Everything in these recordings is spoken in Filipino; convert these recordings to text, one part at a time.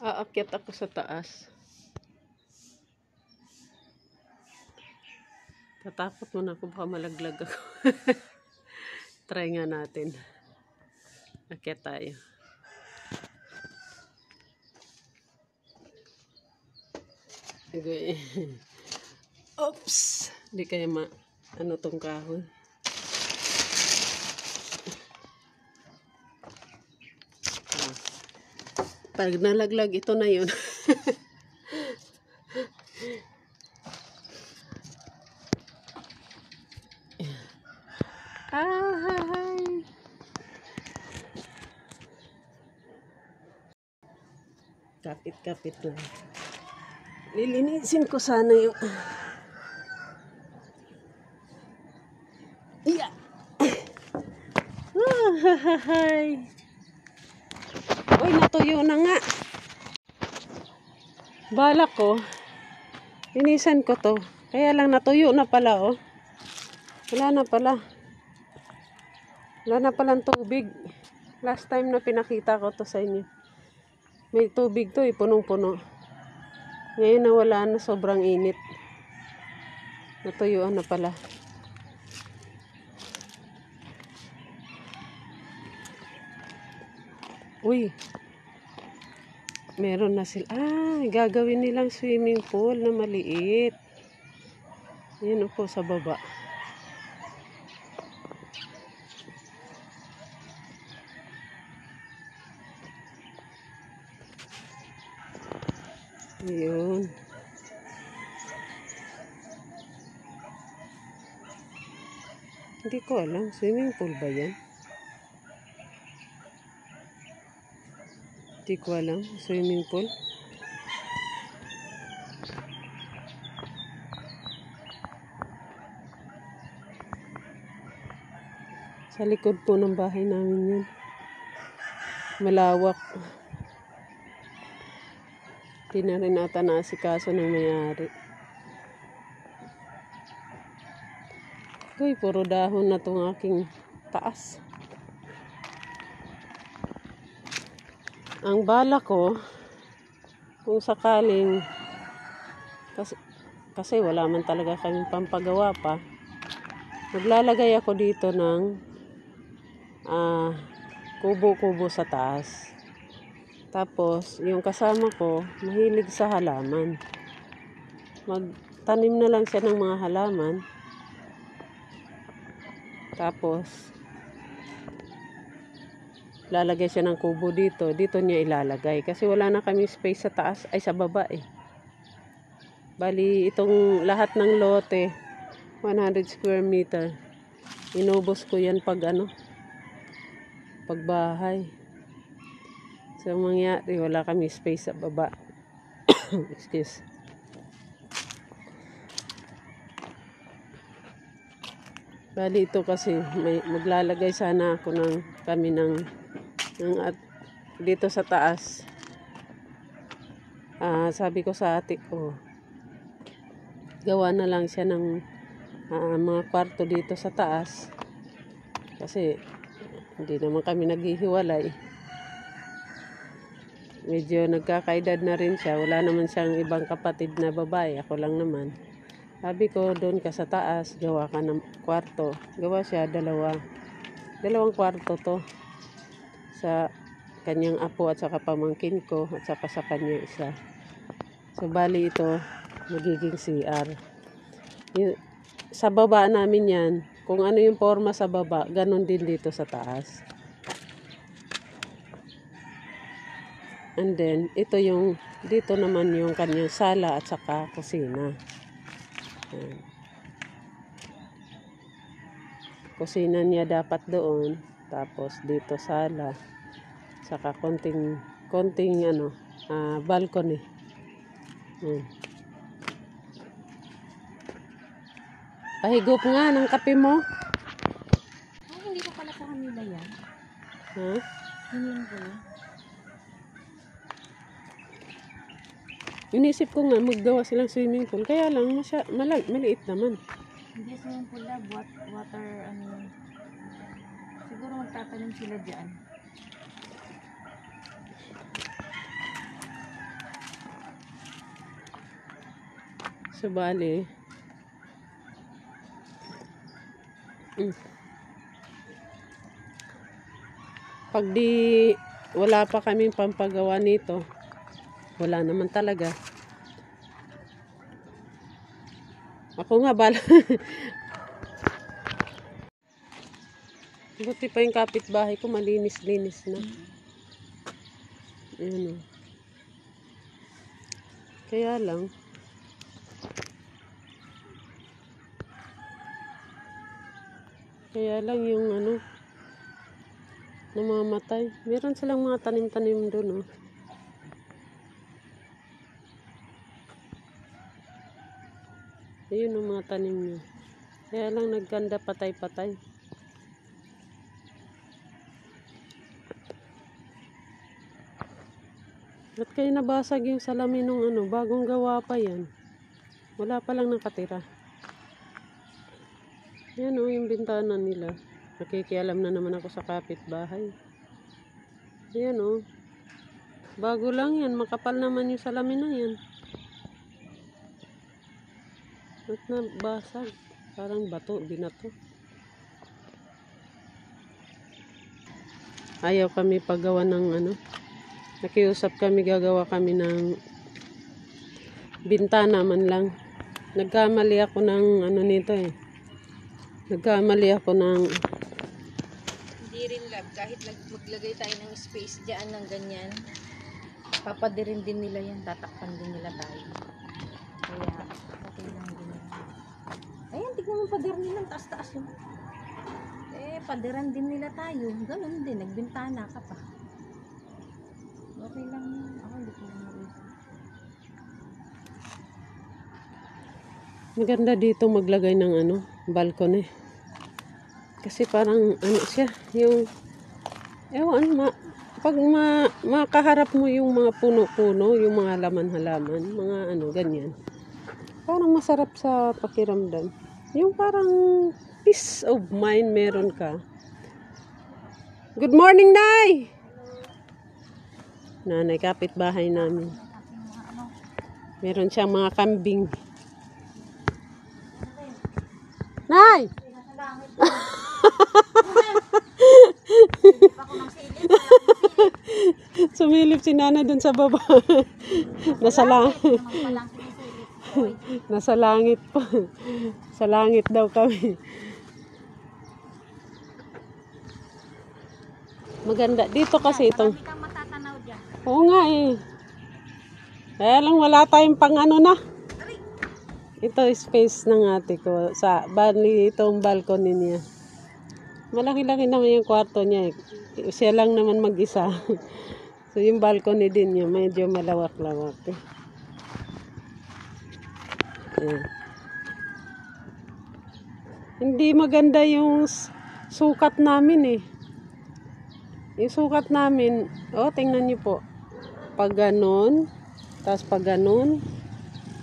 Aakyat ako sa taas. Tatakot muna ako baka malaglag ako. Try nga natin. Akyat tayo. Okay. Oops! Hindi kaya ma... Ano tong kahoy? Pag nalaglag, ito na yun. Ay! Kapit-kapit lang. Lilinisin ko sana yung... Iya! Ay! Uy, natuyo na nga. Balak ko. Linisan ko to. Kaya lang natuyo na pala, oh. Wala na pala. Wala na palang tubig. Last time na pinakita ko to sa inyo. May tubig to, eh, punong-puno. Ngayon na wala na, sobrang init. Natuyuan na pala. Uy. Meron na sila. Ah, gagawin nilang swimming pool na maliit. Yan po sa baba. Yun. Hindi ko alam. Swimming pool ba yan? Hindi ko alam. Swimming pool. Sa likod po ng bahay namin yun. Malawak. Hindi na rin ata naasikaso ng mayari. Uy, puro dahon na itong aking taas. Ang bala ko, kung sakaling, kasi, kasi wala man talaga kaming pampagawa pa, maglalagay ako dito ng ah, kubo-kubo sa taas. Tapos, yung kasama ko, mahilig sa halaman. Magtanim na lang siya ng mga halaman. Tapos, lalagay siya ng kubo dito. Dito niya ilalagay. Kasi wala na kami space sa taas, ay sa baba eh. Bali, itong lahat ng lote, 100 square meter. Inubos ko yan pag ano, pagbahay. So, mangyari, wala kami space sa baba. Excuse. Bali ito kasi may maglalagay sana ako ng kami ng, ng at dito sa taas. Ah, sabi ko sa ate ko, gawa na lang siya ng ah, mga kwarto dito sa taas. Kasi hindi naman kami naghihiwalay medyo nagkakaedad na rin siya. Wala naman siyang ibang kapatid na babae. Ako lang naman. Sabi ko, doon ka sa taas, gawa ka ng kwarto. Gawa siya, dalawa. Dalawang kwarto to. Sa kanyang apo at saka pamangkin ko at saka sa kanya isa. So, bali ito, magiging CR. Y- sa baba namin yan, kung ano yung forma sa baba, ganun din dito sa taas. And then, ito yung, dito naman yung kanyang sala at saka kusina. Ayan. Kusina niya dapat doon. Tapos dito sala. Saka konting, konting ano, ah, balcony. Ayan. Pahigop nga ng kape mo. Ay, hindi ko pala sa kanila yan. Ha? Hingin ko na. Inisip ko nga maggawa silang swimming pool. Kaya lang, masya, malag, maliit naman. Hindi swimming pool na, wat, water, ano. Siguro magtatanim sila dyan. So, bali. Mm. Pag di wala pa kaming pampagawa nito, wala naman talaga. Ako nga, bala, Buti pa yung kapitbahay ko, malinis-linis na. Ayan o. Kaya lang, kaya lang yung ano, namamatay. Meron silang mga tanim-tanim doon oh. Ayun ang mga tanim niya. Kaya lang nagganda patay-patay. Ba't kayo nabasag yung salamin ng ano? Bagong gawa pa yan. Wala pa lang nakatira. Yan o, yung bintana nila. Nakikialam na naman ako sa kapitbahay. Yan o. Bago lang yan. Makapal naman yung salamin na yan. Ba't nabasag? Parang bato, binato. Ayaw kami paggawa ng ano. Nakiusap kami, gagawa kami ng bintana man lang. Nagkamali ako ng ano nito eh. Nagkamali ako ng Hindi rin lab, kahit maglagay tayo ng space dyan ng ganyan, papadirin din nila yan, tatakpan din nila tayo. Kaya, okay lang din yan. Ayan, tignan mo yung pader nila, taas-taas yun. Eh, padiran din nila tayo. Ganun din, nagbintana ka pa. Okay lang yun. Ako hindi ko na Maganda dito maglagay ng ano, balcony. Kasi parang ano siya, yung ewan, ma, pag ma, makaharap mo yung mga puno-puno, yung mga halaman-halaman, mga ano, ganyan. Parang masarap sa pakiramdam. Yung parang peace of mind meron ka. Good morning, Nay! Nanay, kapitbahay namin. Meron siyang mga kambing. Nay! Sumilip si Nana dun sa baba. Nasa langit. Nasa langit po. Sa langit daw kami. Maganda. Dito kasi itong... Oo nga eh. Kaya lang wala tayong pang ano na. Ito space ng ate ko. Sa bali itong balcony niya. Malaki-laki naman yung kwarto niya eh. Siya lang naman mag-isa. so yung balcony din niya medyo malawak-lawak eh. Ayan. Hindi maganda yung sukat namin eh. Yung sukat namin, oh, tingnan niyo po. Pag ganun, tapos pag ganun,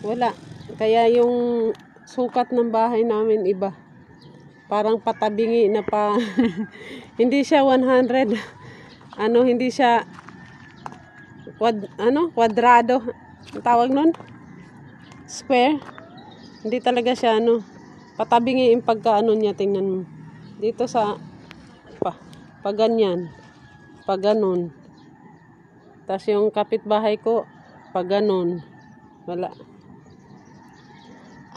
wala. Kaya yung sukat ng bahay namin iba. Parang patabingi na pa. hindi siya 100. Ano, hindi siya quad, ano, kwadrado. Ang tawag nun? Square. Hindi talaga siya ano. Patabingi yung pagkaano niya, tingnan mo. Dito sa pa, pag ganyan. Pag ganun. Tapos yung kapitbahay ko, pag ganun. Wala.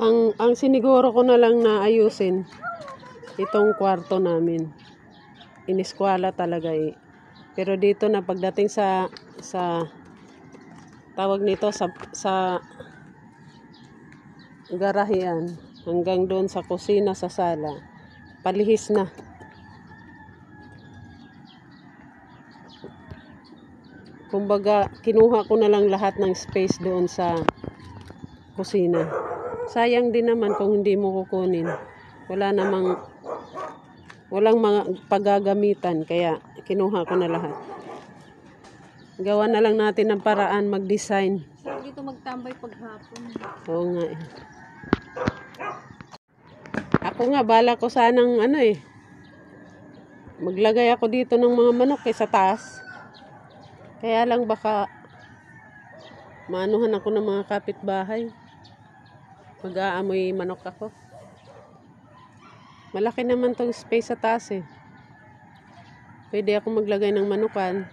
Ang, ang siniguro ko na lang na ayusin, itong kwarto namin. Iniskwala talaga eh. Pero dito na pagdating sa, sa, tawag nito, sa, sa, garahian, hanggang doon sa kusina, sa sala, palihis na. Kumbaga, kinuha ko na lang lahat ng space doon sa kusina. Sayang din naman kung hindi mo kukunin. Wala namang, walang mga paggagamitan, kaya kinuha ko na lahat. Gawa na lang natin ng paraan mag-design. Sarap dito magtambay paghapon. Oo nga eh. Ako nga, bala ko sanang ano eh. Maglagay ako dito ng mga manok eh, sa taas. Kaya lang baka maanuhan ako ng mga kapitbahay. Mag-aamoy manok ako. Malaki naman tong space sa taas eh. Pwede ako maglagay ng manukan.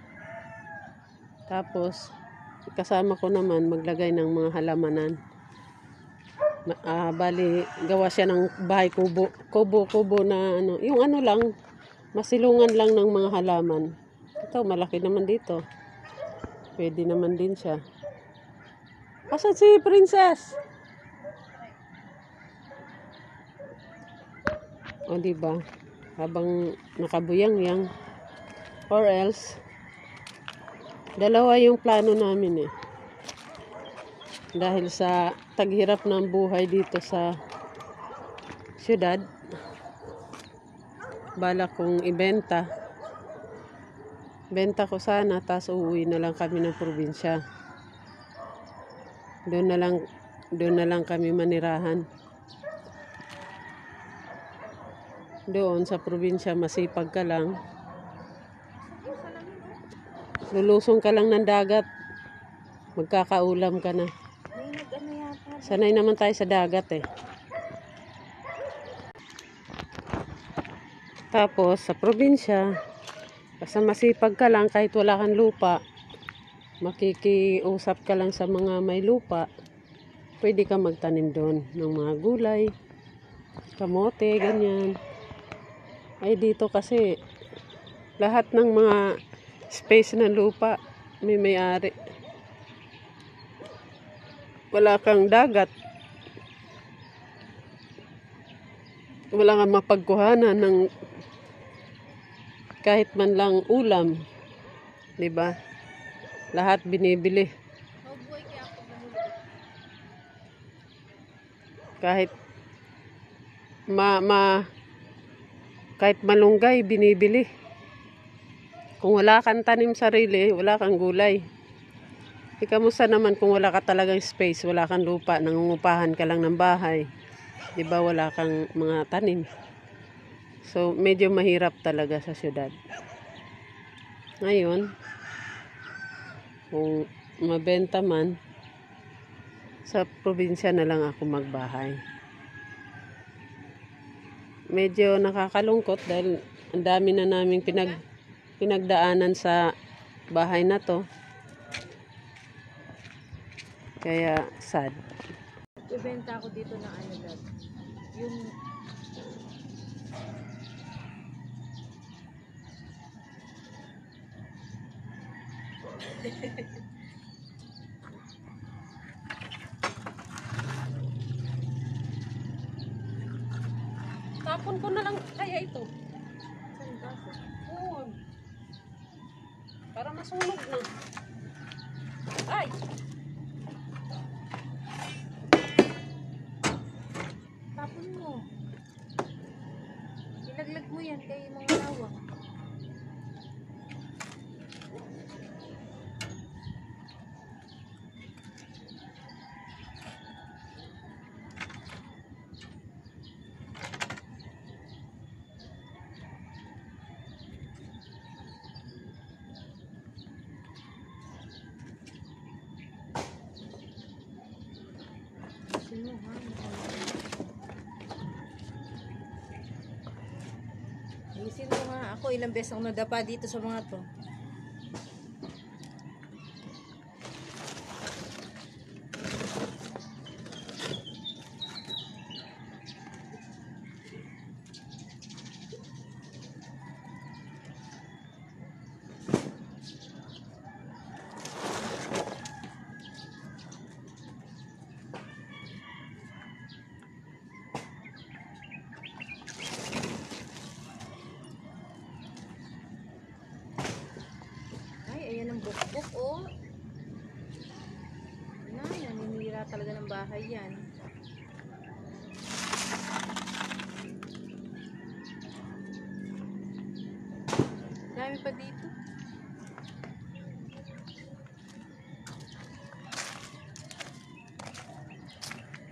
Tapos, kasama ko naman maglagay ng mga halamanan. Ma- Ah, bali, gawa siya ng bahay kubo. Kubo-kubo na ano. Yung ano lang, masilungan lang ng mga halaman. Ito, malaki naman dito. Pwede naman din siya. Asan si Princess? O, di ba? Habang nakabuyang-yang. Or else, dalawa yung plano namin eh. Dahil sa taghirap ng buhay dito sa syudad, bala kong ibenta. Benta ko sana, tapos uuwi na lang kami ng probinsya. Doon na lang, doon na lang kami manirahan. Doon sa probinsya, masipag ka lang. Lulusong ka lang ng dagat. Magkakaulam ka na. Sanay naman tayo sa dagat eh. Tapos, sa probinsya, basta masipag ka lang kahit wala kang lupa, makikiusap ka lang sa mga may lupa, pwede ka magtanim doon ng mga gulay, kamote, ganyan. Ay dito kasi, lahat ng mga space ng lupa, may may-ari. Wala kang dagat. Wala kang mapagkuhanan ng kahit man lang ulam. 'Di ba? Lahat binibili. Kahit ma, ma kahit malunggay binibili. Kung wala kang tanim sarili, wala kang gulay. E kamusta naman kung wala ka talagang space, wala kang lupa, nangungupahan ka lang ng bahay. 'Di ba wala kang mga tanim. So medyo mahirap talaga sa syudad. Ngayon, kung mabenta man, sa probinsya na lang ako magbahay. Medyo nakakalungkot dahil ang dami na naming pinag pinagdaanan sa bahay na to. Kaya sad. Ibenta ako dito ng ano dad. Yung Tapon ko na lang kaya ito. saan kaso? Doon. Para masunog na. Ay! Tapon mo. Ilaglag mo yan kay mga lawak. Sino ha? Ayusin mo nga. Ako ilang beses ako nadapa dito sa mga to. Ay, ayan ang bukbuk, oh. Na, naninira talaga ng bahay yan. Dami pa dito.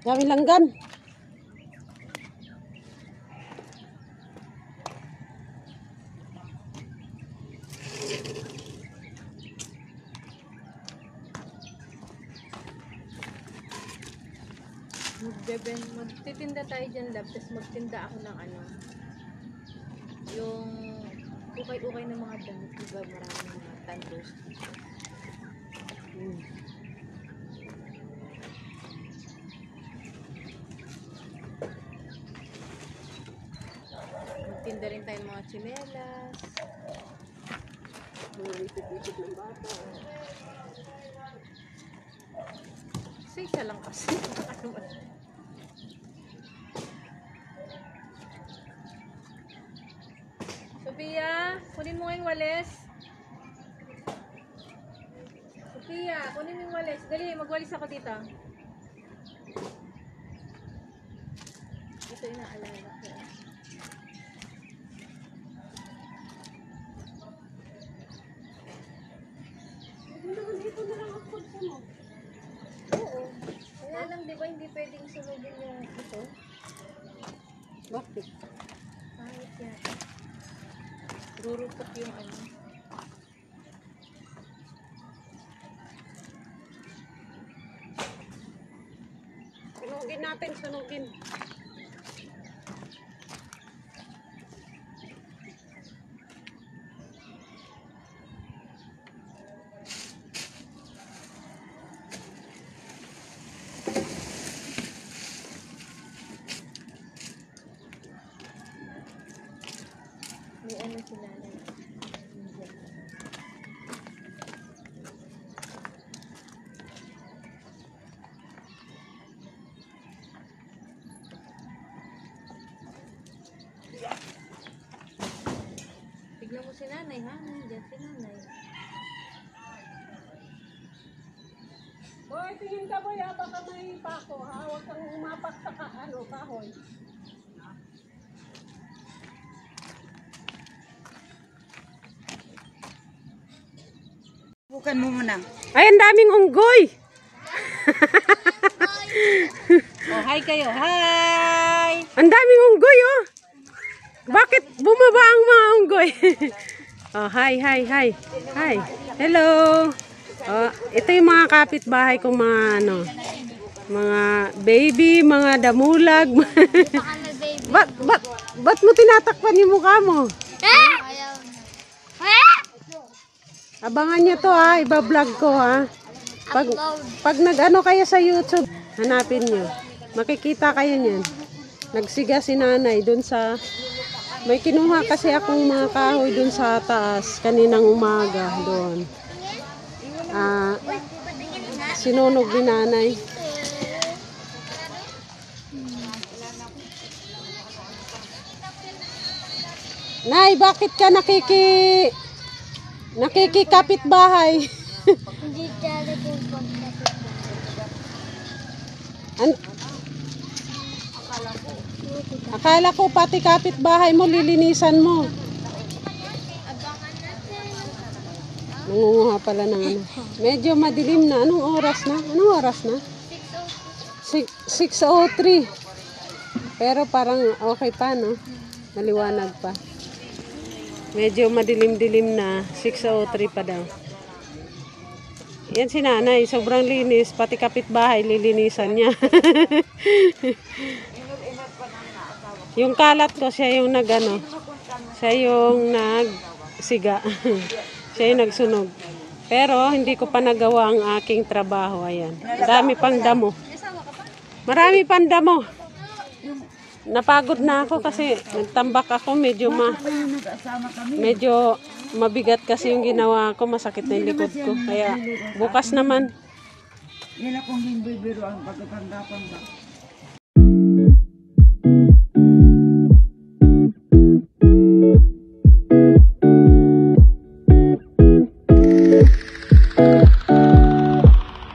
Dami langgan. Magbeben, magtitinda tayo dyan, love. Tapos magtinda ako ng ano. Yung ukay-ukay ng mga damit. Diba maraming mga tandos. Hmm. Magtinda rin tayo ng mga tsinelas. Mga isip-isip ng bata. Kasi isa lang kasi. Ano ba? Sophia, kunin mo nga yung walis. Sophia, kunin mo yung walis. Dali, magwalis ako dito. Ito yung naalala ko. Oo. Kaya lang, di ba, hindi pwedeng sunugin yung ito? Bakit? Kahit yan. Rurupok yung ano. Sunugin natin, sunugin. May ano sila na. Tignan mo si nanay ha. Nandiyan si nanay. Boy, tingin ka boy, ah, baka may pako ha. Huwag kang umapak sa ka, ano, kahoy. Bukan mo muna. Ay, ang daming unggoy! Oh, hi kayo. Hi! Ang daming unggoy, oh! Bakit bumaba ang mga unggoy? oh, hi, hi, hi. Hi. Hello. Oh, ito yung mga kapitbahay kong mga ano, mga baby, mga damulag. ba't, ba't, ba't mo tinatakpan yung mukha mo? Abangan nyo to ha, iba-vlog ko ha. Pag, pag nag-ano kayo sa YouTube, hanapin nyo. Makikita kayo niyan. Nagsiga si nanay dun sa... May kinuha kasi akong mga kahoy dun sa taas kaninang umaga doon. Ah, sinunog ni nanay. Nay, bakit ka nakiki nakikikapit bahay? Hindi talaga pagkakit. An- Akala ko pati kapit bahay mo lilinisan mo. Nangunguha pala ng ano. Medyo madilim na. Anong oras na? Anong oras na? Six- 6.03. Pero parang okay pa, no? Maliwanag pa. Medyo madilim-dilim na. 6.03 pa daw. Yan si nanay, sobrang linis. Pati kapitbahay, lilinisan niya. yung kalat ko, siya yung nagano. Siya yung nagsiga. siya yung nagsunog. Pero hindi ko pa nagawa ang aking trabaho. Ayan. Dami pang damo. Marami pang damo. Napagod na ako kasi nagtambak ako medyo ma medyo mabigat kasi yung ginawa ko masakit na yung likod ko kaya bukas naman Yan akong hindi bibiro ang pagkatanggapan ba.